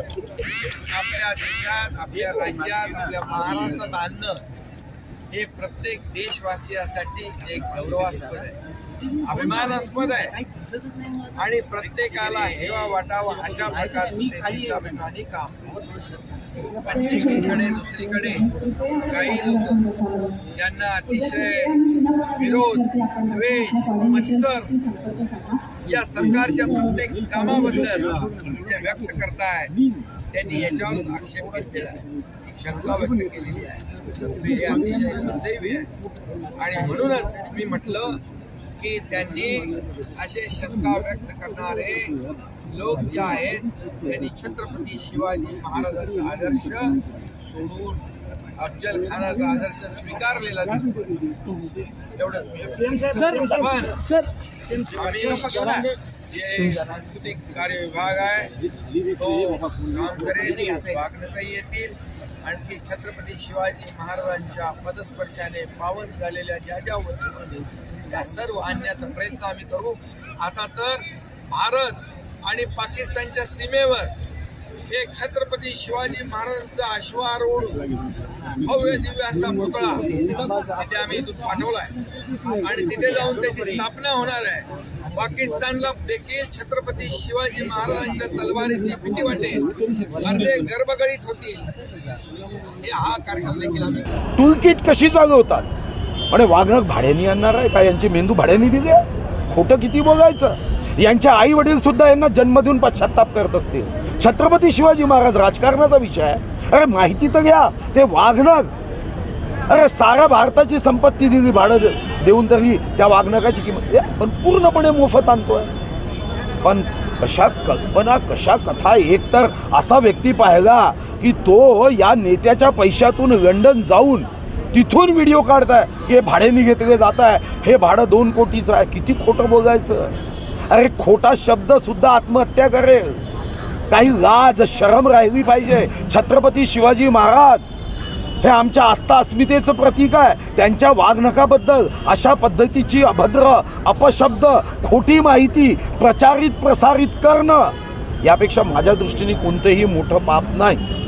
आपल्या देशात आपल्या राज्यात आपल्या महाराष्ट्रात आणणं हे प्रत्येक देशवासियासाठी एक गौरवास्पद आहे. अभिमानास्पद आहे. आणि प्रत्येकाला हेवा वाटावा अशा प्रकारचं काम दुसरीकडे काही लोक ज्यांना अतिशय विरोध द्वेष मत्सर या सरकारच्या प्रत्येक कामाबद्दल जे व्यक्त करताय त्यांनी याच्यावर आक्षेप घेतलेला आहे. शंका व्यक्त केलेली आहे. हे अतिशय दुर्दैवी आहे. आणि म्हणूनच मी म्हटलं की त्यांनी असे शंका व्यक्त करणारे लोक जे आहेत त्यांनी छत्रपती शिवाजी महाराजांचा आदर्श सोडून अफजल खानाचा आदर्श स्वीकारलेला दिसतो जे सांस्कृतिक कार्य विभाग आहे. तो काम करेल वागणताही येतील. आणखी छत्रपती शिवाजी महाराजांच्या पदस्पर्शाने पावन झालेल्या ज्या ज्या वस्तू त्या सर्व आणण्याचा प्रयत्न आम्ही करू. आता तर भारत आणि पाकिस्तानच्या सीमेवर एक छत्रपती शिवाजी महाराजांचा अश्वारूढ भव्य दिव्य असा पुतळा तिथे आम्ही इथून पाठवलाय. आणि तिथे जाऊन त्याची स्थापना होणार आहे. पाकिस्तानला देखील छत्रपती शिवाजी महाराजांच्या तलवारीची भीती वाटेल. अर्धे गर्भगळीत होतील. हा कार्यक्रम देखील आम्ही टूल किट कशी चालवतात? आणि वाघनक भाड्याने आणणार आहे का? यांचे मेंदू भाड्याने दिले खोटं किती बघायचं यांच्या आई वडील सुद्धा यांना जन्म देऊन पश्चाताप करत असतील. छत्रपती शिवाजी महाराज राजकारणाचा विषय आहे. अरे माहिती तर घ्या ते वाघनक अरे साऱ्या भारताची संपत्ती दिली भाडं देऊन तरी त्या वाघनकाची किंमत पण पूर्णपणे मोफत आणतोय. पण कशा कल्पना कशा कथा एकतर असा व्यक्ती पाहिला की तो या नेत्याच्या पैशातून लंडन जाऊन तिथून व्हिडिओ काढताय की हे भाड्याने घेतले जात आहे हे भाडं दोन कोटीचं आहे किती खोटं बघायचं अरे खोटा शब्द सुद्धा आत्महत्या करेल. काही लाज शरम राहिली पाहिजे. छत्रपती शिवाजी महाराज हे आमच्या आस्था अस्मितेचं प्रतीक आहे. त्यांच्या वागणकाबद्दल अशा पद्धतीची अभद्र अपशब्द खोटी माहिती प्रचारित प्रसारित करणं यापेक्षा माझ्या दृष्टीने कोणतंही मोठं पाप नाही.